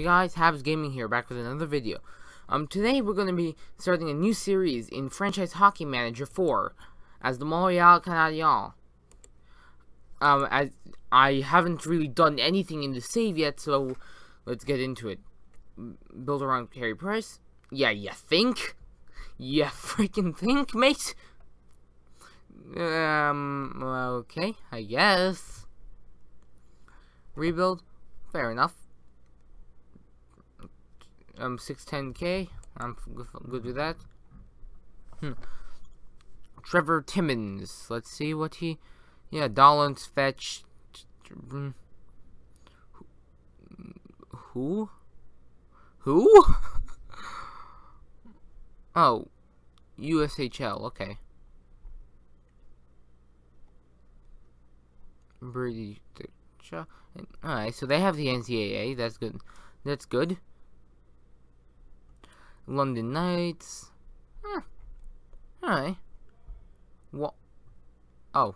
Hey guys, Habs Gaming here, back with another video. Um, today we're going to be starting a new series in Franchise Hockey Manager 4 as the Montreal Canadiens. Um, as I haven't really done anything in the save yet, so let's get into it. Build around Carey Price? Yeah, you think? You freaking think, mate? Um, okay, I guess. Rebuild? Fair enough um 610k. I'm good with that. Hmm. Trevor Timmins. Let's see what he. Yeah, Dolan's fetch. Who? Who? oh, USHL. Okay. Brady. Alright, so they have the NCAA. That's good. That's good. London Knights. Hmm. Alright. What? Oh.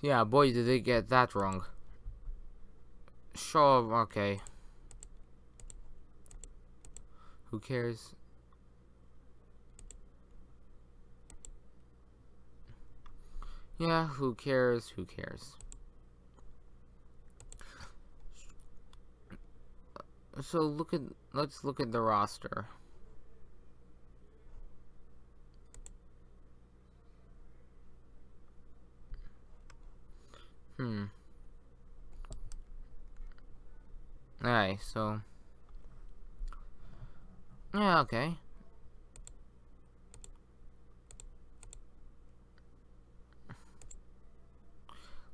Yeah, boy, did they get that wrong. Sure, okay. Who cares? Yeah, who cares? Who cares? So look at let's look at the roster. Hmm. Alright, so Yeah, okay.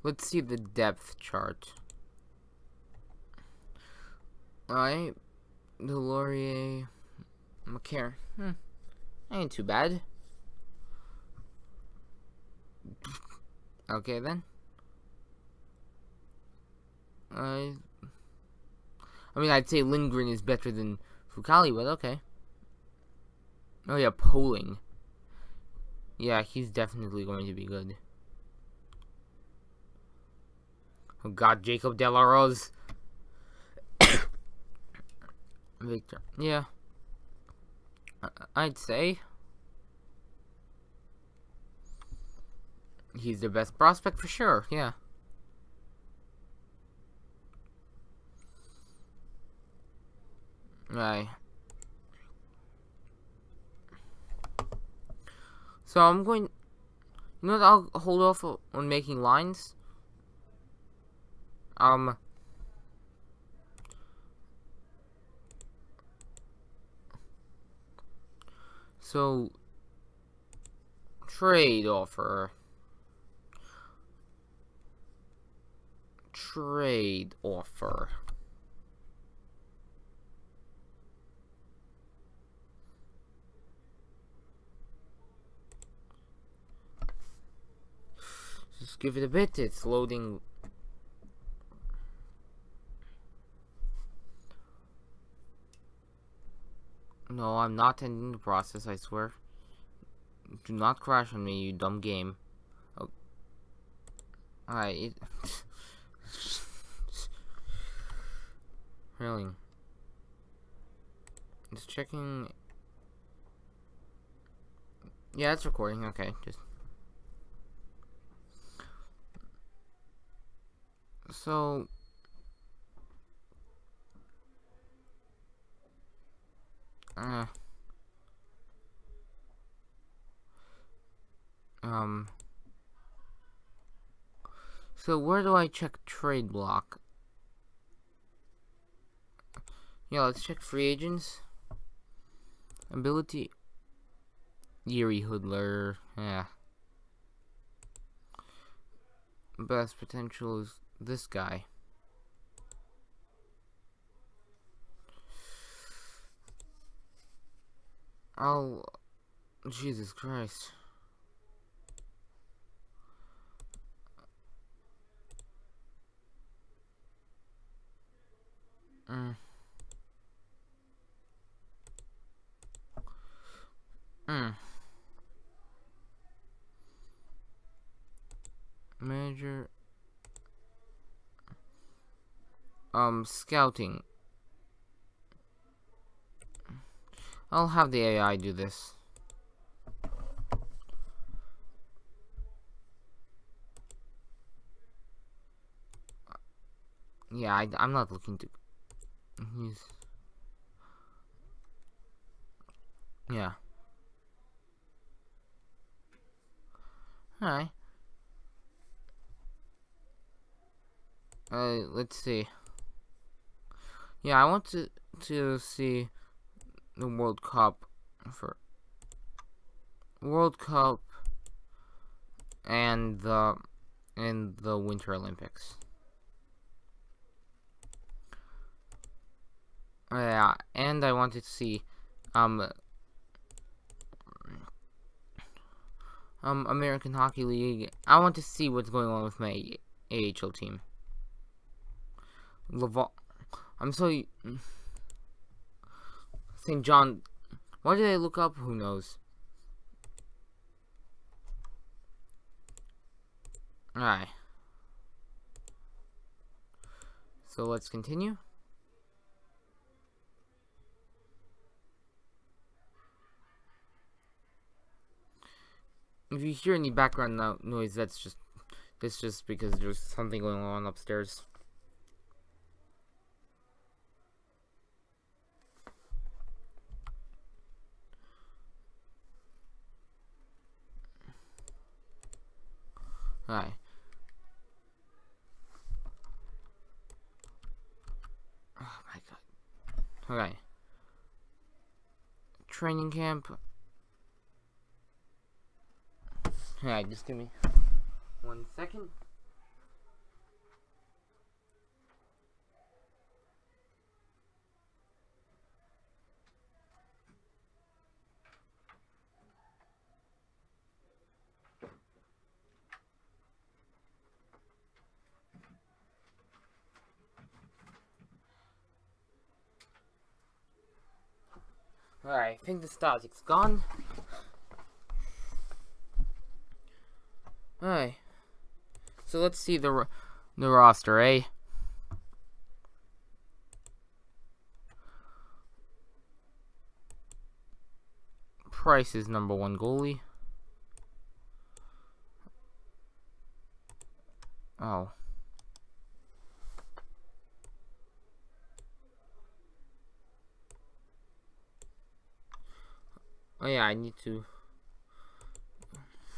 Let's see the depth chart. Alright. Deslauriers. McCarron. Hmm. Ain't too bad. Okay then. I. I mean, I'd say Lindgren is better than Fucale, but okay. Oh yeah, Poehling. Yeah, he's definitely going to be good. Oh god, Jacob De La Rose. Victor. Yeah. I'd say. He's the best prospect for sure, yeah. Right. So I'm going... You know what, I'll hold off on making lines um. So, trade offer. Trade offer. Just give it a bit, it's loading No, I'm not ending the process, I swear. Do not crash on me, you dumb game. Oh. Alright. really. Just checking. Yeah, it's recording. Okay, just. So, Uh, um. So where do I check trade block? Yeah, let's check free agents. Ability. Jiri Hudler. Yeah. Best potential is this guy. I'll... Jesus Christ. Mm. Mm. Major... Um, scouting. I'll have the AI do this. Yeah, I, I'm not looking to use. Yeah. Alright. Uh, let's see. Yeah, I want to to see the World Cup for World Cup and the and the Winter Olympics. Yeah, and I wanted to see um um American Hockey League. I want to see what's going on with my AHL team. Laval. I'm so St. John. Why did I look up? Who knows? Alright. So let's continue. If you hear any background no noise, that's just that's just because there's something going on upstairs. Alright. Oh my god. Okay. Training camp. Alright, just give me one second. Alright, I think the static's gone. Alright. So let's see the the roster, eh? Price is number one goalie. Oh. Oh yeah, I need to.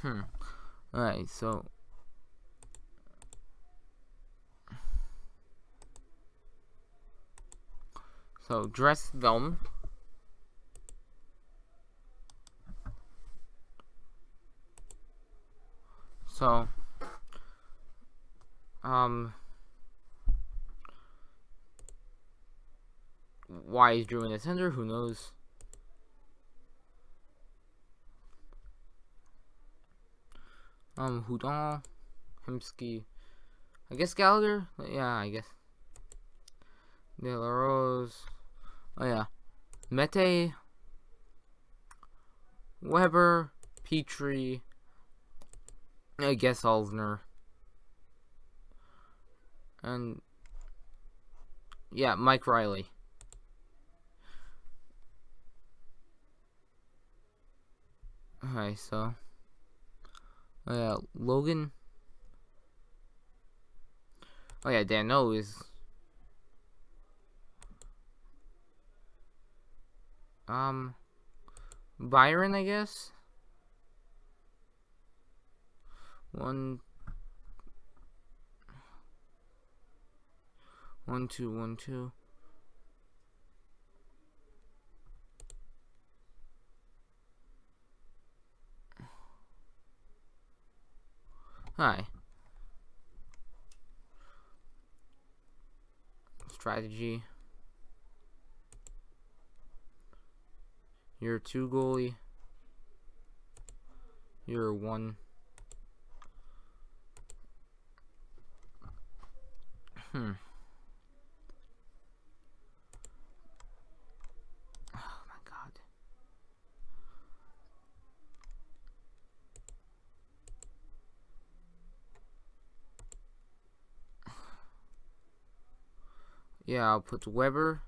Hmm. Alright, so. So, dress them. So, um, why is Drew in the center? Who knows? Um, Hudon, Hemsky, I guess Gallagher? Yeah, I guess. De La Rose. Oh, yeah. Mete, Weber, Petry, I guess Alzner. And, yeah, Mike Reilly. Okay, so. Oh yeah, Logan. Oh yeah, Danault is. Um, Byron, I guess. One. One, two, one, two. Hi. Strategy. You're two goalie. You're one. Hmm. Yeah, I'll put Weber.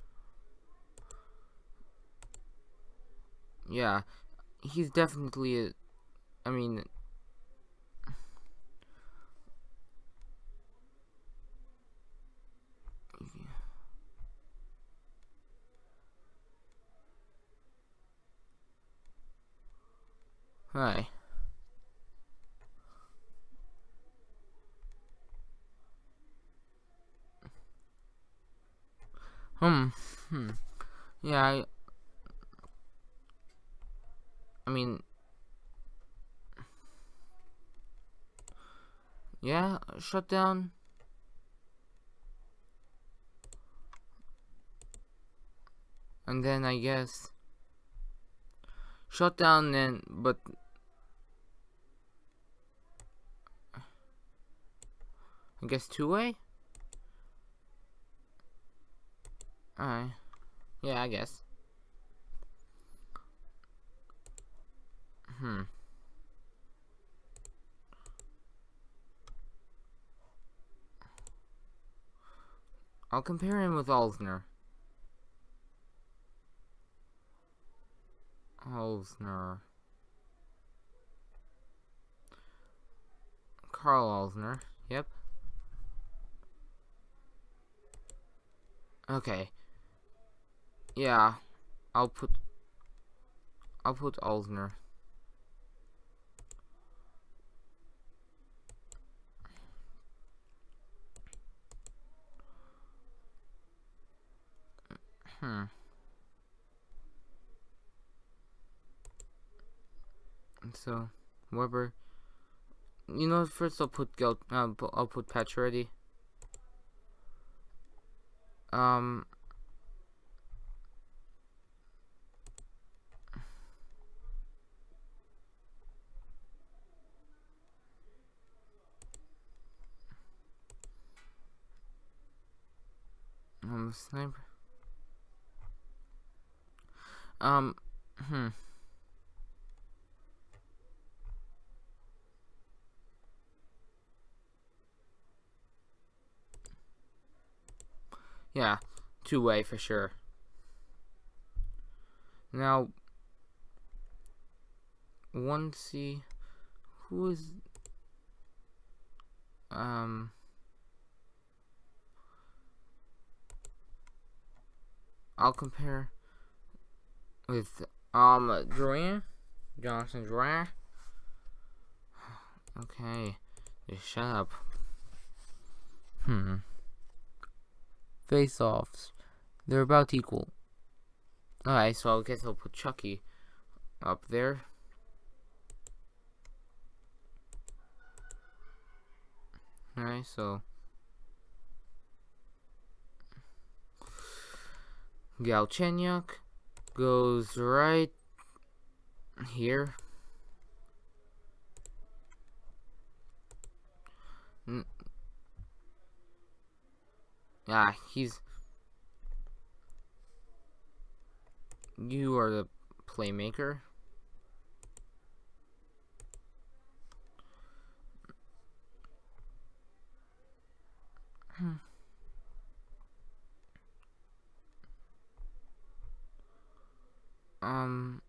Yeah, he's definitely a, I mean, Hi. Hmm. Hmm. Yeah, I, I mean, yeah, shut down. And then I guess shut down then, but I guess two-way? Alright. Yeah, I guess. Hmm. I'll compare him with Alzner. Alzner. Karl Alzner. Yep. Okay. Yeah, I'll put I'll put Alzner. Hmm. So, Weber. You know, first I'll put Gel. Uh, I'll put Pacioretty. Um. Sniper. Um, hmm. Yeah, two-way for sure. Now, one C, who is, um, I'll compare with, um, Drouin, Johnson Drouin. Okay, just shut up. Hmm face-offs. They're about equal. Alright, so I guess I'll put Chucky up there. Alright, so Galchenyuk goes right here. Ah, he's... You are the playmaker. Hmm. Um...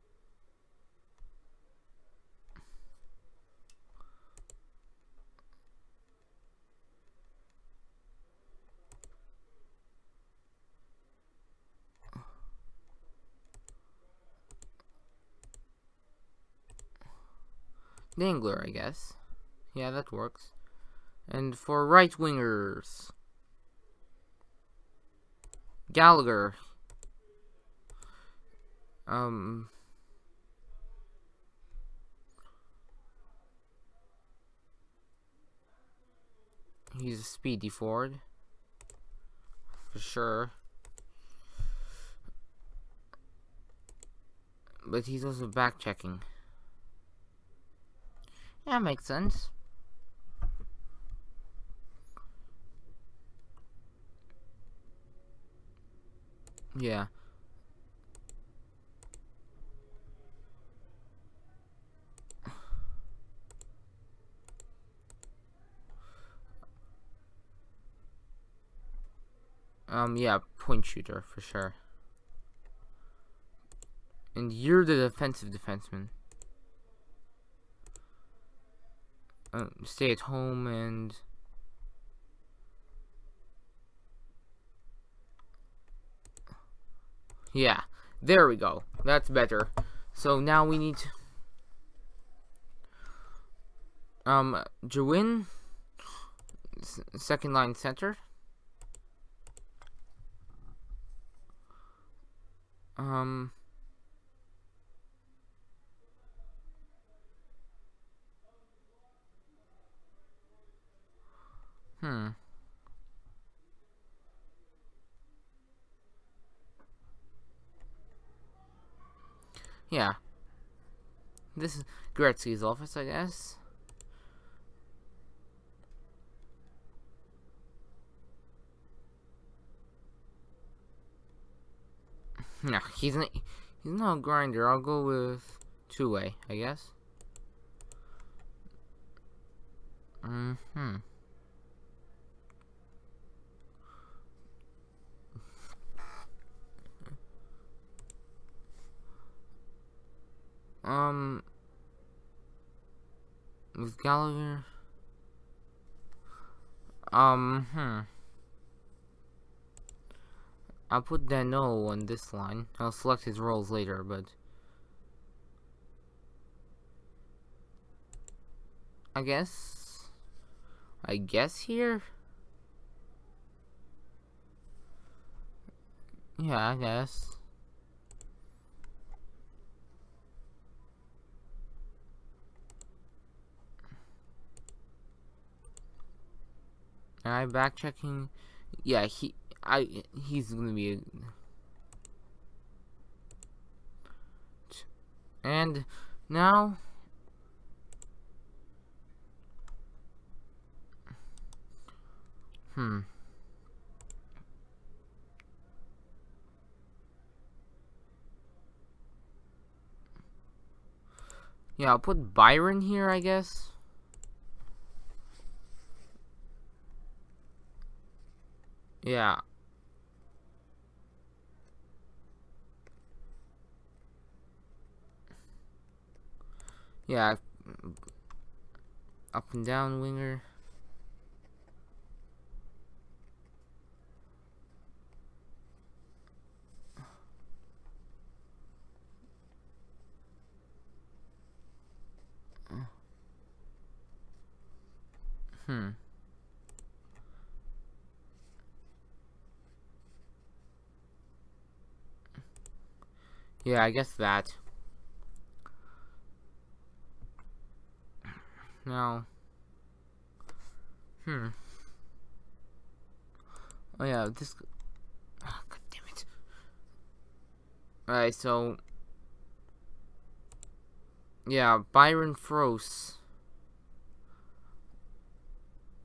Dangler, I guess. Yeah, that works. And for right wingers, Gallagher. Um. He's a speedy forward. For sure. But he's also back checking. Yeah, makes sense. Yeah. Um, yeah, point shooter, for sure. And you're the defensive defenseman. Uh, stay at home and... Yeah, there we go. That's better. So now we need to... Um, Drouin, second line center. Um... Hmm. Yeah. This is Gretzky's office, I guess. No, he's not. He's not a grinder. I'll go with two way, I guess. Mm hmm. Um, with Gallagher. Um, hmm. I'll put Danault on this line. I'll select his roles later, but... I guess... I guess here? Yeah, I guess. I back checking. Yeah, he I he's gonna be a, and now hmm yeah I'll put Byron here I guess Yeah. Yeah. Up and down winger. Hmm. Yeah, I guess that. Now. Hmm. Oh yeah, this. Oh, God damn it. Alright, so. Yeah, Byron Froese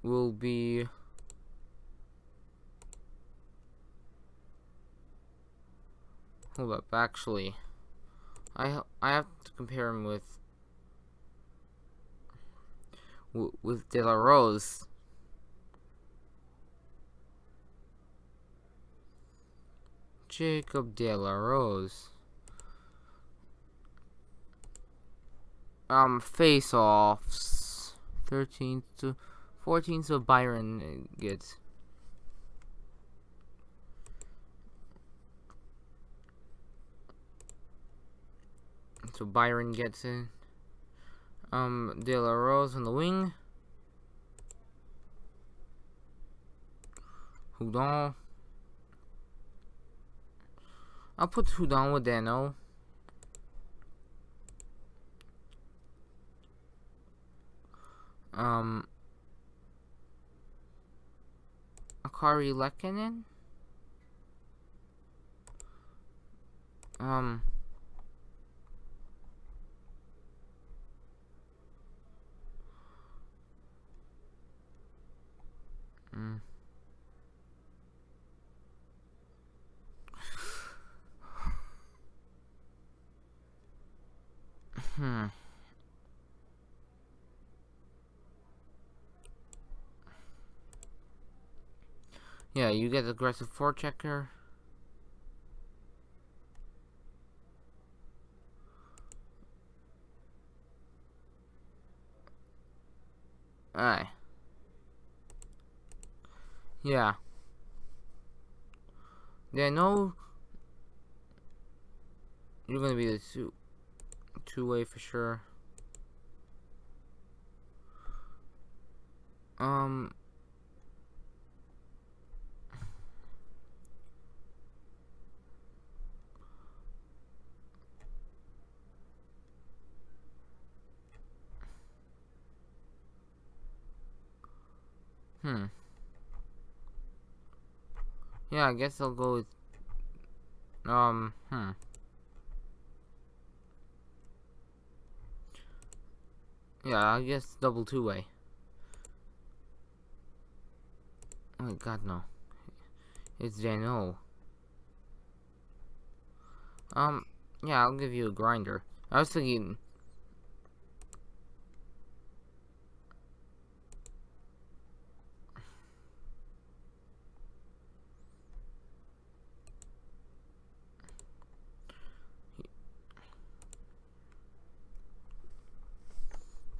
will be. Hold up, actually, I I have to compare him with with De La Rose. Jacob De La Rose. Um, face-offs. 13 to 14, so Byron gets So Byron gets in. Um, De La Rose on the wing. Hudon. I'll put Hudon with Danault. Um, Akari Lehkonen. Um, Mm. Hmm. Yeah, you get aggressive forechecker. Aye. Yeah. Yeah, no. You're gonna be the two two way for sure. Um Hmm. Yeah, I guess I'll go with... Um, hmm. Yeah, I guess double two-way. Oh my god, no. It's Danault. Um, yeah, I'll give you a grinder. I was thinking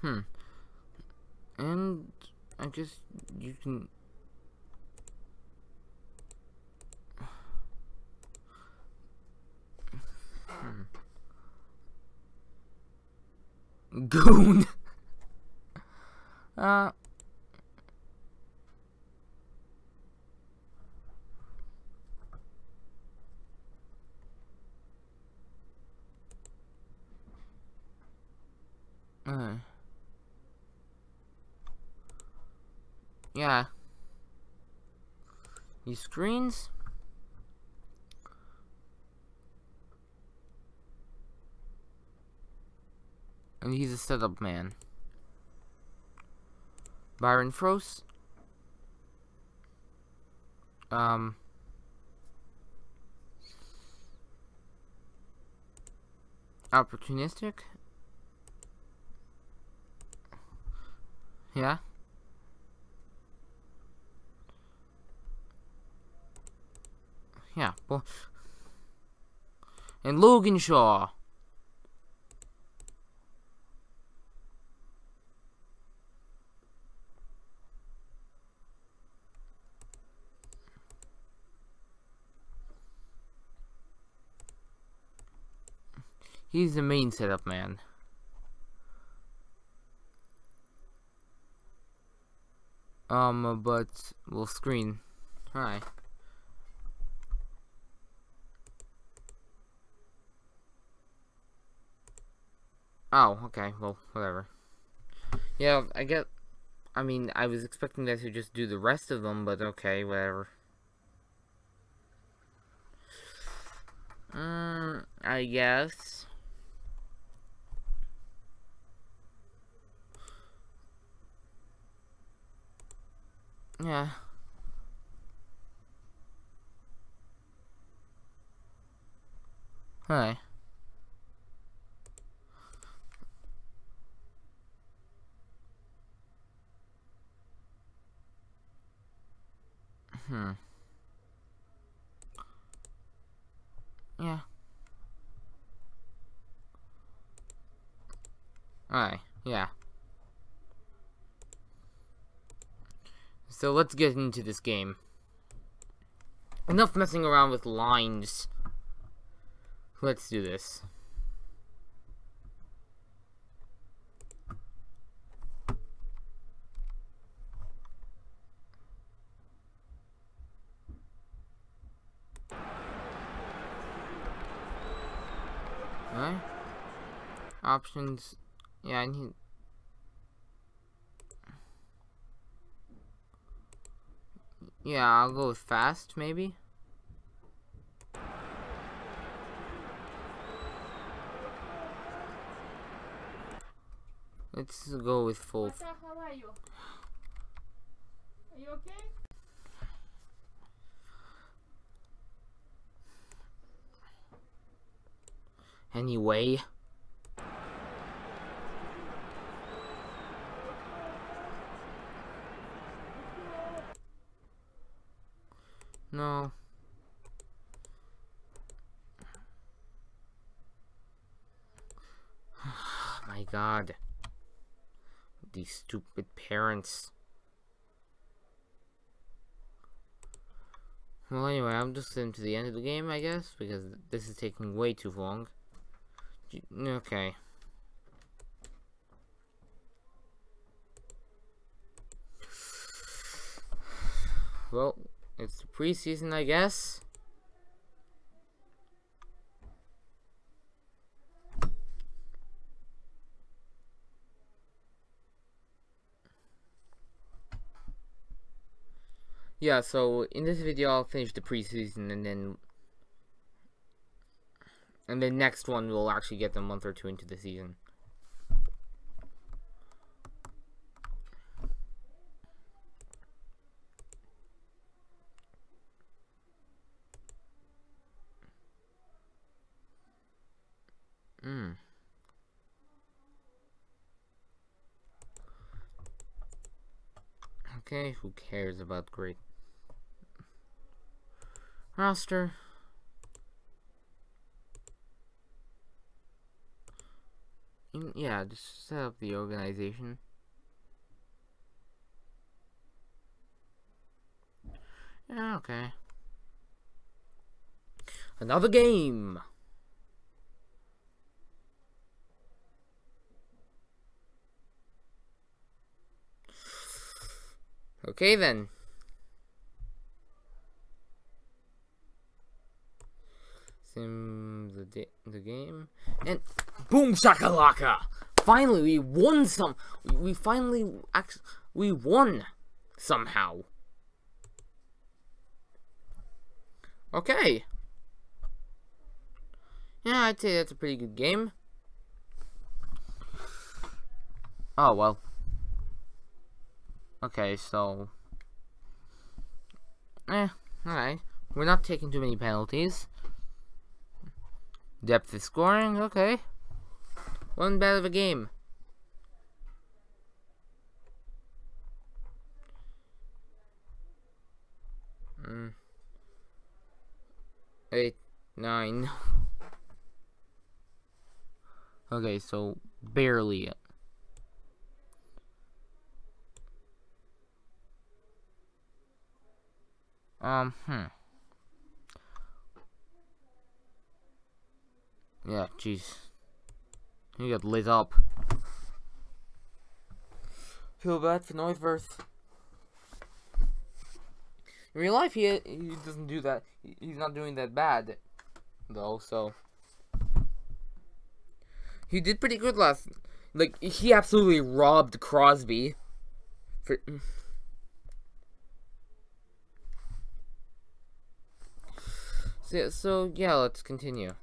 Hmm. And I guess you can hmm. Goon. uh Uh. Yeah. These screens. And he's a setup man. Byron Froese. Um. Opportunistic. Yeah. Yeah, well... And Logan Shaw. He's the main setup man. Um, but we'll screen. Hi. Oh, okay. Well, whatever. Yeah, I get. I mean, I was expecting that to just do the rest of them, but okay, whatever. Um, I guess. Yeah. Hi. Hmm. Yeah. Alright, yeah. So let's get into this game. Enough messing around with lines. Let's do this. Alright. Options. Yeah, I need... Yeah, I'll go with fast, maybe. Let's go with full. Up? How are you? Are you okay? Anyway. No. My god. These stupid parents. Well, anyway, I'm just getting to the end of the game, I guess, because this is taking way too long. Okay. Well, it's the preseason, I guess. yeah, so in this video I'll finish the preseason and then and the next one will actually get a month or two into the season. Hmm. Okay, who cares about great roster. Yeah, just set up the organization. Yeah, okay. Another game! Okay then. sim the the game. And boom shakalaka! Finally we won some we, finally actually we won somehow. Okay. Yeah I'd say that's a pretty good game. Oh well okay so eh alright we're not taking too many penalties Depth of scoring, okay. One bad of a game. Mm. Eight, nine. Okay, so barely. Um, hmm. Yeah, jeez. He got lit up. Feel bad for Neuvirth. In real life, he he doesn't do that. He's not doing that bad, though. So he did pretty good last. Like he absolutely robbed Crosby. For. So, so yeah, let's continue.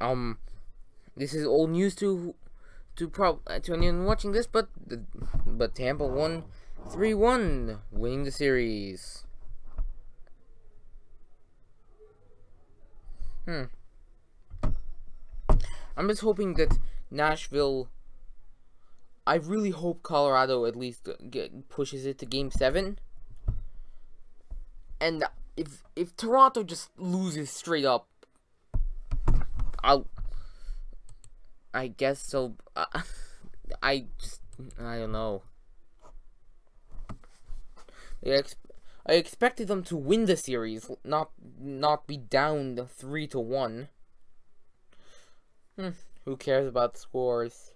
um this is old news to to prob to anyone watching this, but but Tampa won three one, winning the series. Hmm. I'm just hoping that Nashville. I really hope Colorado at least get, pushes it to Game Seven. And if if Toronto just loses straight up, I'll. I guess so. Uh, I just. I don't know. I, I expected them to win the series, not not be down three to one. Hmm, who cares about scores?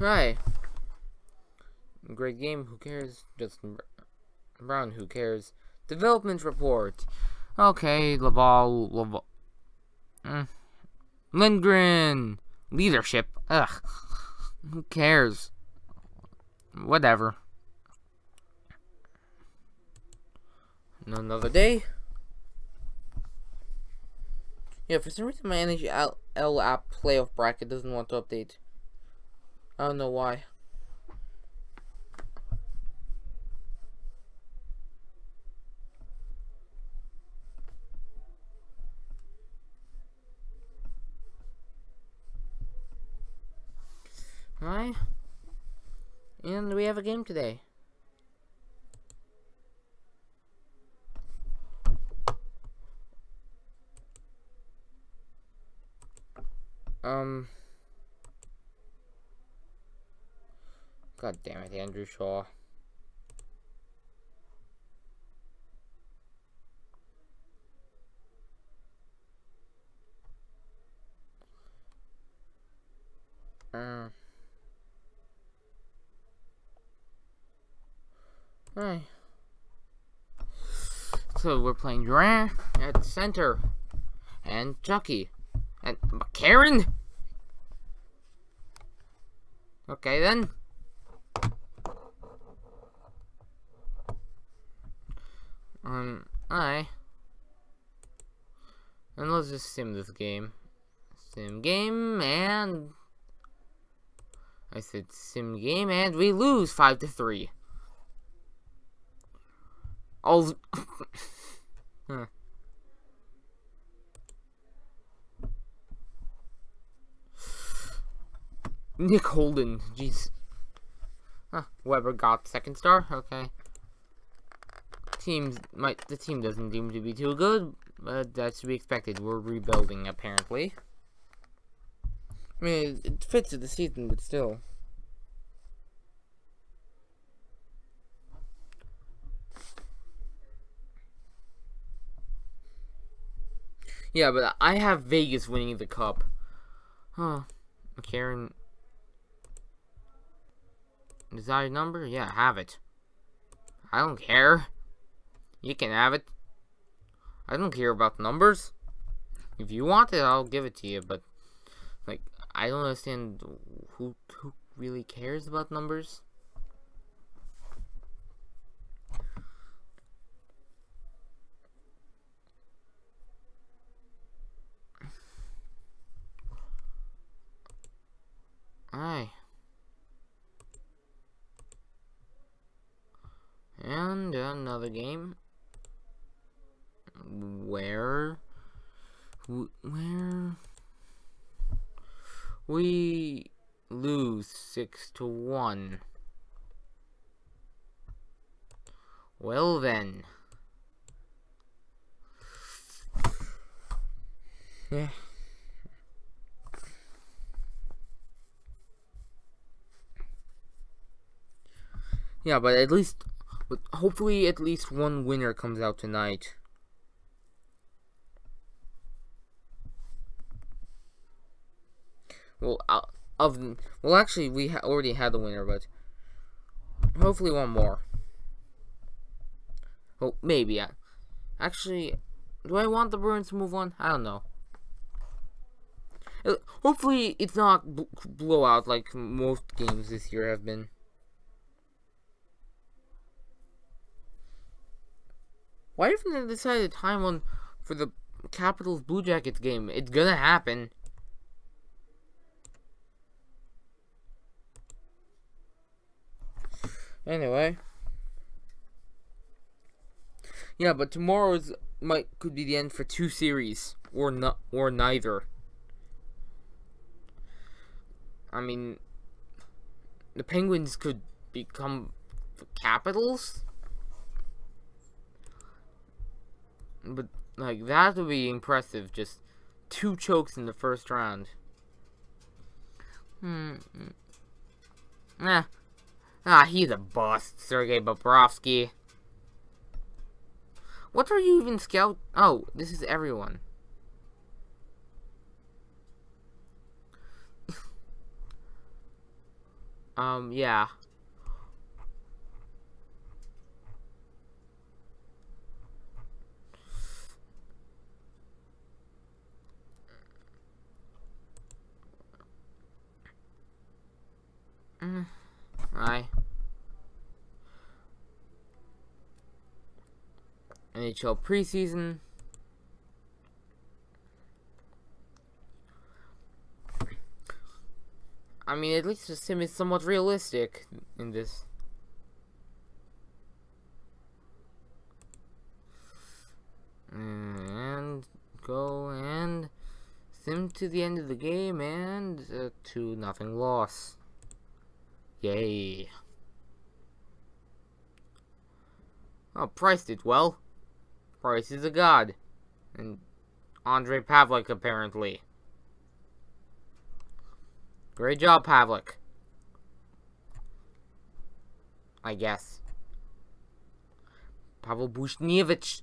Right. Great game, who cares? Justin Brown, who cares? Development report. Okay, Laval, Laval. Mm. Lindgren. Leadership. Ugh. Who cares? Whatever. Another day. Yeah, for some reason my NHL app playoff bracket doesn't want to update. I don't know why. Hi. And we have a game today. Um. God damn it, Andrew Shaw. Hmm. Hi. So we're playing Drouin at center. And Chucky. And Karen? Okay then. Um, I. And let's just sim this game. Sim game and I said sim game and we lose five to three. All huh. Nick Holden, jeez. Huh, Weber got second star, okay. Teams might the team doesn't seem to be too good, but that's to be expected. We're rebuilding apparently. I mean, it fits with the season, but still. Yeah, but I have Vegas winning the cup. Huh. Karen Desired number? Yeah, have it. I don't care. You can have it. I don't care about numbers. If you want it, I'll give it to you, but like I don't understand who who really cares about numbers. Aye. And another game where where we lose 6 to 1. Well then. Yeah. Yeah, but at least but hopefully at least one winner comes out tonight. Well, uh, of well, actually, we ha already had the winner, but hopefully one more. Well, maybe. Actually, do I want the Bruins to move on? I don't know. Uh, hopefully, it's not blowout like most games this year have been. Why haven't they decided a time on for the Capitals Blue Jackets game? It's gonna happen. Anyway. Yeah, but tomorrow's might could be the end for two series or not or neither. I mean, the Penguins could become the Capitals But, like, that would be impressive. Just two chokes in the first round. Hmm. Nah. Ah, he's a bust, Sergei Bobrovsky. What are you even scout? Oh, this is everyone. um, yeah. Mm right? NHL preseason. I mean, at least the sim is somewhat realistic in this. And go and sim to the end of the game and uh, to nothing loss. Yay. Oh, Price did well. Price is a god. And Andre Pavlik, apparently. Great job, Pavlik. I guess. Pavel Buchnevich.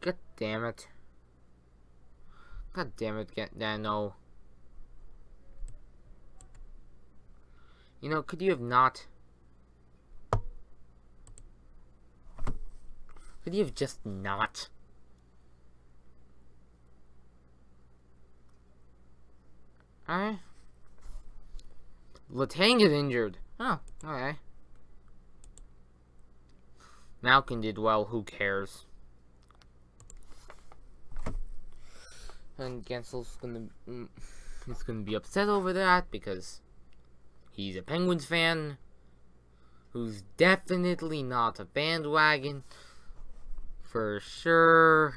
God damn it. God damn it, get no. You know, could you have not? Could you have just not? Alright. Letang is injured. Oh, okay. Malkin did well, who cares? And Gensel's gonna... Mm, he's gonna be upset over that, because... He's a Penguins fan who's definitely not a bandwagon for sure.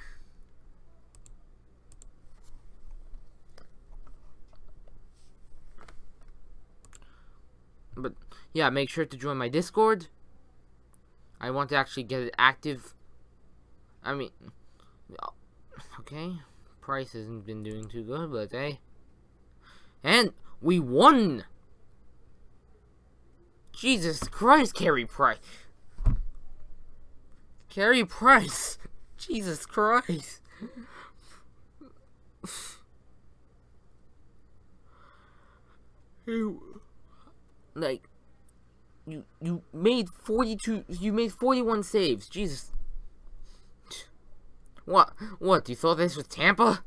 But yeah, make sure to join my Discord. I want to actually get it active. I mean, okay, Price hasn't been doing too good, but hey. And we won! Jesus Christ, Carey Price. Carey Price. Jesus Christ. like you you made 42 you made 41 saves. Jesus. What? What? You thought this was Tampa?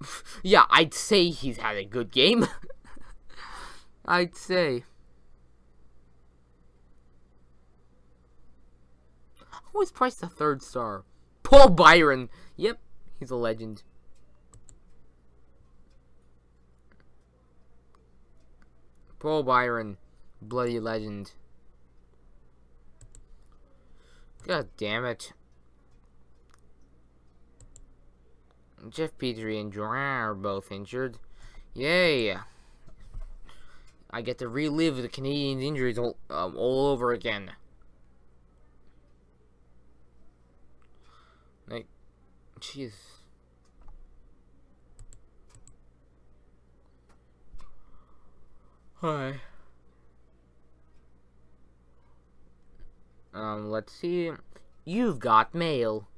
yeah, I'd say he's had a good game. I'd say. Who is Price the third star? Paul Byron. Yep, he's a legend. Paul Byron. Bloody legend. God damn it. Jeff Petry and Drouin are both injured. Yay! I get to relive the Canadiens' injuries all, um, all over again. Like, jeez. Hi. Um, let's see. You've got mail.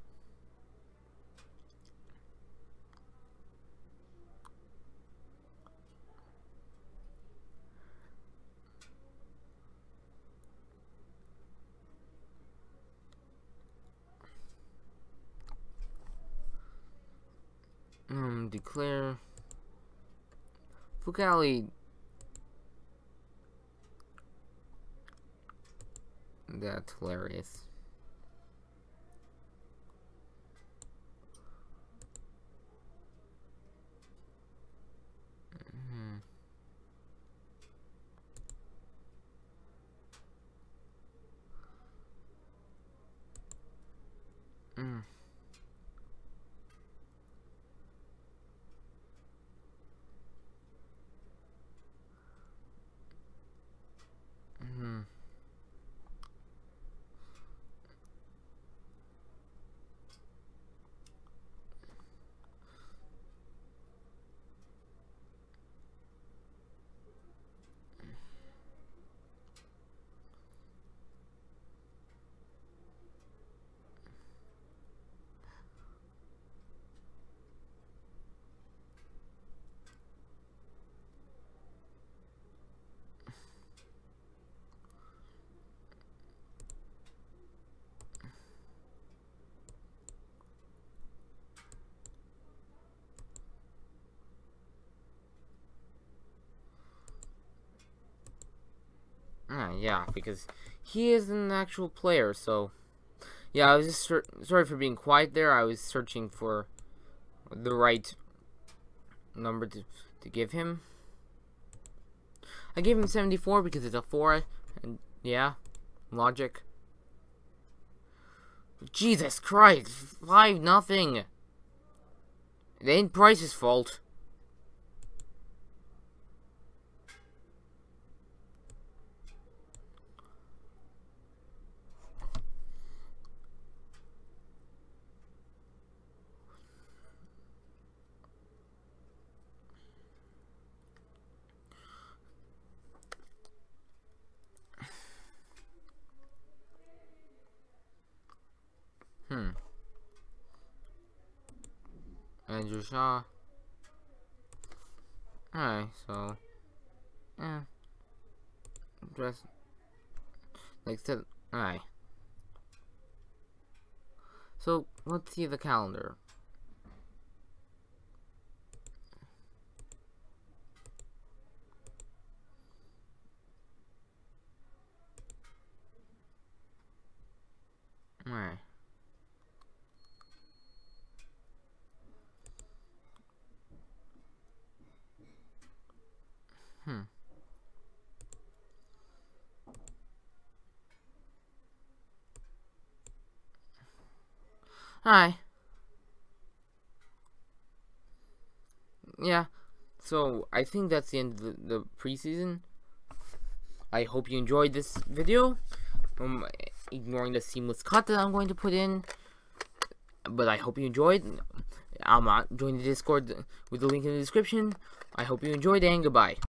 Um, declare. Fucale. That's hilarious. Mm-hmm. Mm. Yeah, because he is an actual player, so Yeah, I was just sorry for being quiet there. I was searching for the right number to, to give him. I gave him 74 because it's a 4, and yeah, logic. Jesus Christ, 5 nothing. It ain't Price's fault. Hmm. Andrew Shaw. Alright, so. Yeah. Dress. Like, said. Alright. So, let's see the calendar. Alright. Hmm. Hi. Yeah. So, I think that's the end of the, the preseason. I hope you enjoyed this video. Um, ignoring the seamless cut that I'm going to put in. But I hope you enjoyed. I'm not join the Discord with the link in the description. I hope you enjoyed and goodbye.